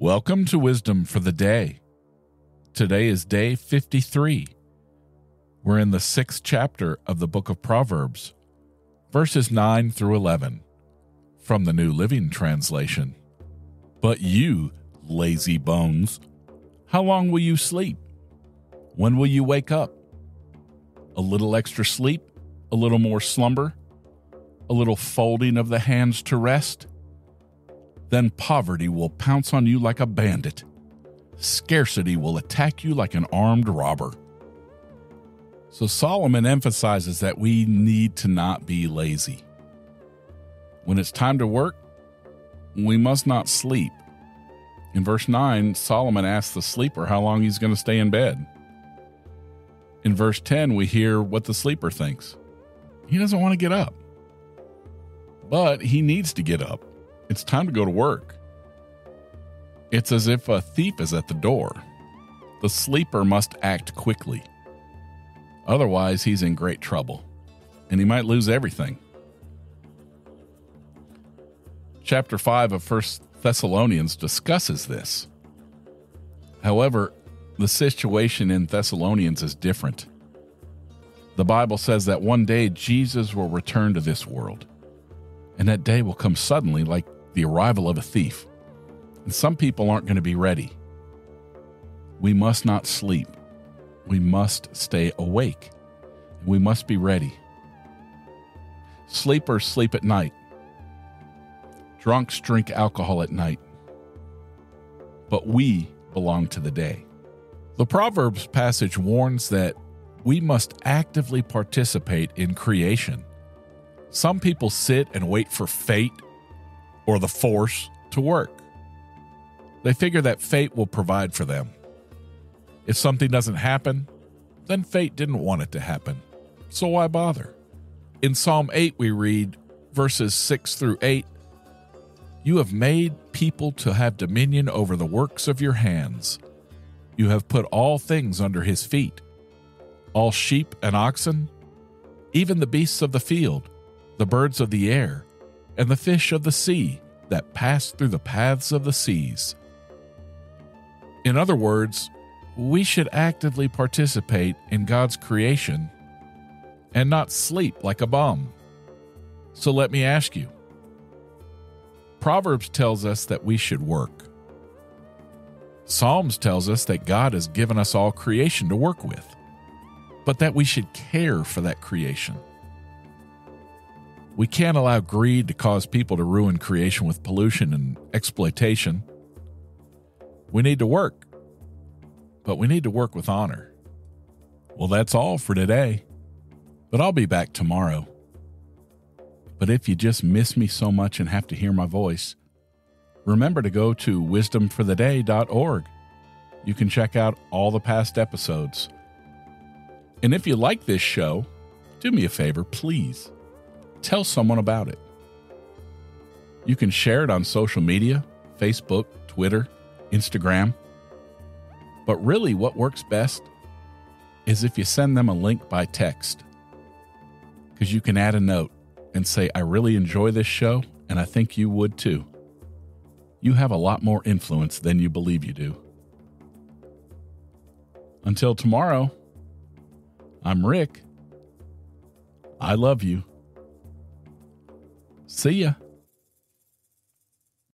Welcome to Wisdom for the Day. Today is day 53. We're in the sixth chapter of the book of Proverbs, verses 9 through 11, from the New Living Translation. But you, lazy bones, how long will you sleep? When will you wake up? A little extra sleep? A little more slumber? A little folding of the hands to rest? Then poverty will pounce on you like a bandit. Scarcity will attack you like an armed robber. So Solomon emphasizes that we need to not be lazy. When it's time to work, we must not sleep. In verse 9, Solomon asks the sleeper how long he's going to stay in bed. In verse 10, we hear what the sleeper thinks. He doesn't want to get up. But he needs to get up. It's time to go to work. It's as if a thief is at the door. The sleeper must act quickly. Otherwise, he's in great trouble, and he might lose everything. Chapter 5 of 1 Thessalonians discusses this. However, the situation in Thessalonians is different. The Bible says that one day Jesus will return to this world, and that day will come suddenly like the arrival of a thief. And some people aren't going to be ready. We must not sleep. We must stay awake. We must be ready. Sleepers sleep at night. Drunks drink alcohol at night. But we belong to the day. The Proverbs passage warns that we must actively participate in creation. Some people sit and wait for fate or the force to work. They figure that fate will provide for them. If something doesn't happen, then fate didn't want it to happen. So why bother? In Psalm 8, we read verses 6 through 8 You have made people to have dominion over the works of your hands. You have put all things under his feet all sheep and oxen, even the beasts of the field, the birds of the air, and the fish of the sea that pass through the paths of the seas. In other words, we should actively participate in God's creation and not sleep like a bum. So let me ask you Proverbs tells us that we should work. Psalms tells us that God has given us all creation to work with, but that we should care for that creation. We can't allow greed to cause people to ruin creation with pollution and exploitation. We need to work, but we need to work with honor. Well, that's all for today, but I'll be back tomorrow. But if you just miss me so much and have to hear my voice, remember to go to wisdomfortheday.org. You can check out all the past episodes. And if you like this show, do me a favor, please tell someone about it. You can share it on social media Facebook, Twitter, Instagram. But really, what works best is if you send them a link by text. Because you can add a note and say, I really enjoy this show, and I think you would too. You have a lot more influence than you believe you do. Until tomorrow, I'm Rick. I love you. See ya.